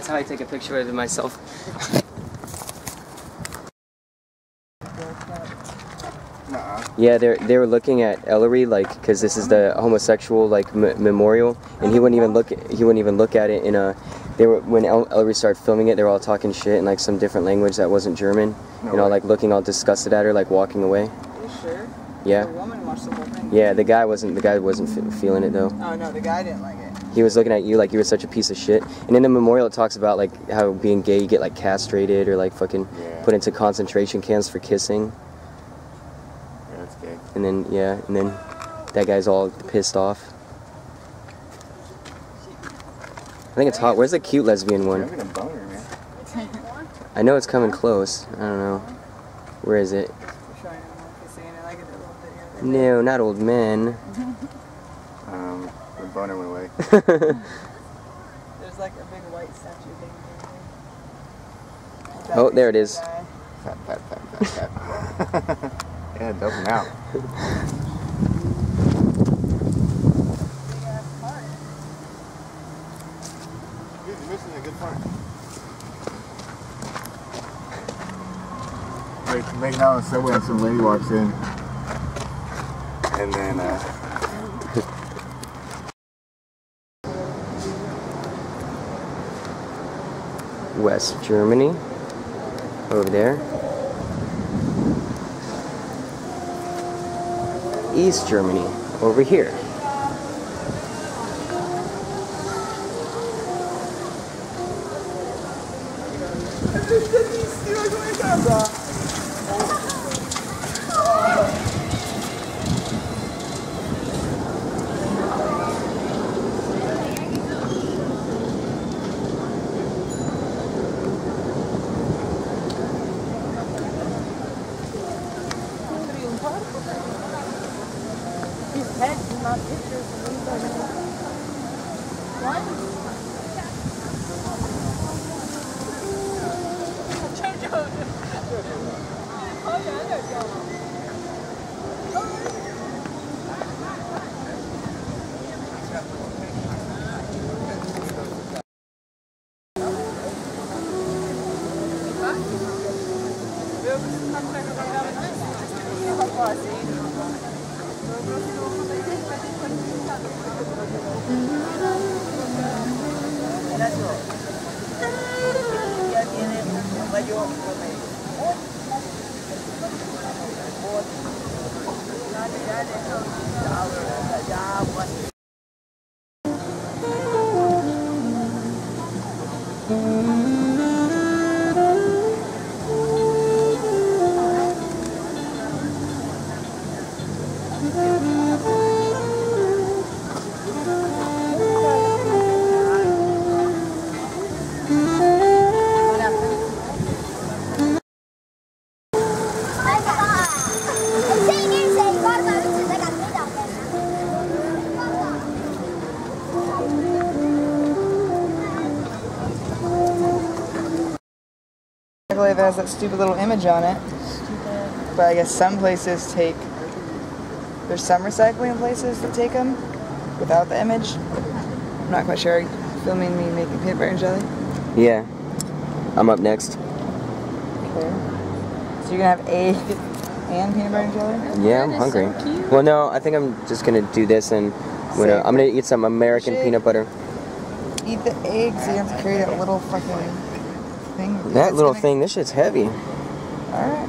That's how I take a picture of myself. Yeah, they they were looking at Ellery like because this is the homosexual like m- memorial, and he wouldn't even look he wouldn't even look at it in a. They were when El- Ellery started filming it, they were all talking shit in like some different language that wasn't German. No you know, way. like looking all disgusted at her, like walking away. Are You sure? Yeah, The woman watched the whole thing. yeah. The guy wasn't the guy wasn't f- feeling it though. Oh no, the guy didn't like it. He was looking at you like you were such a piece of shit. And in the memorial, it talks about like how being gay, you get like castrated or like fucking Yeah. put into concentration camps for kissing. Yeah, that's gay. And then yeah, and then that guy's all pissed off. I think it's hot. Where's the cute lesbian one? I'm boner. I know it's coming close. I don't know. Where is it? We're showing him what he's saying. I like it a little bit here. No, not old men. Boner went away. There's like a big white statue thing. here. That Oh, there it is is. the guy. Fat, fat, fat, fat, fat. yeah, dope him out. Dude, you're missing a good part. Like, making out on the subway and some lady walks in. And then, uh, West Germany. Over there. East Germany. Over here. head do not hit your window. What? Jojo. 桃园的叫。It has that stupid little image on it. But I guess some places take. There's some recycling places that take them without the image. I'm not quite sure. Filming me making peanut butter and jelly? Yeah. I'm up next. Okay. So you're gonna have egg and peanut butter and jelly? Yeah, I'm hungry. well, no, I think I'm just gonna do this and I'm gonna, I'm gonna eat some American peanut butter. Eat the eggs. You have to carry that little fucking thing. That little gonna- thing, this shit's heavy. Alright.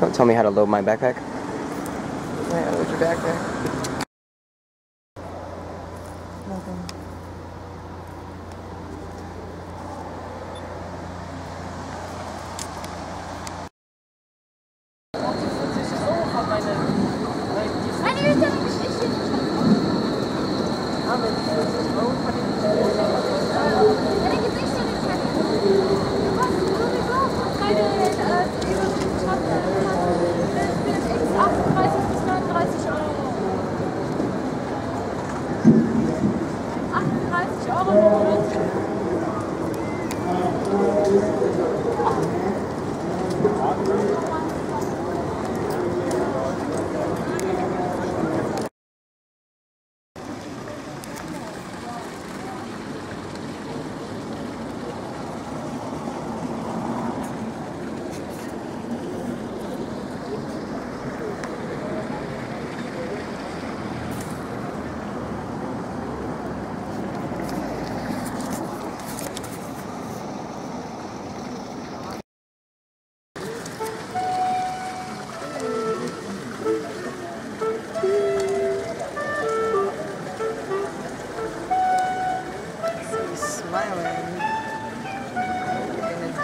Don't tell me how to load my backpack. I'll load your backpack.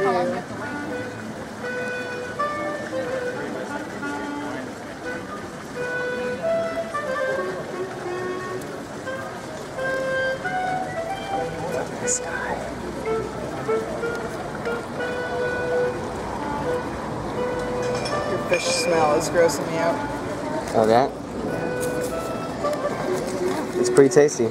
Fish smell is grossing me out. Oh, that? It's pretty tasty.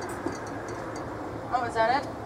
Oh, is that it?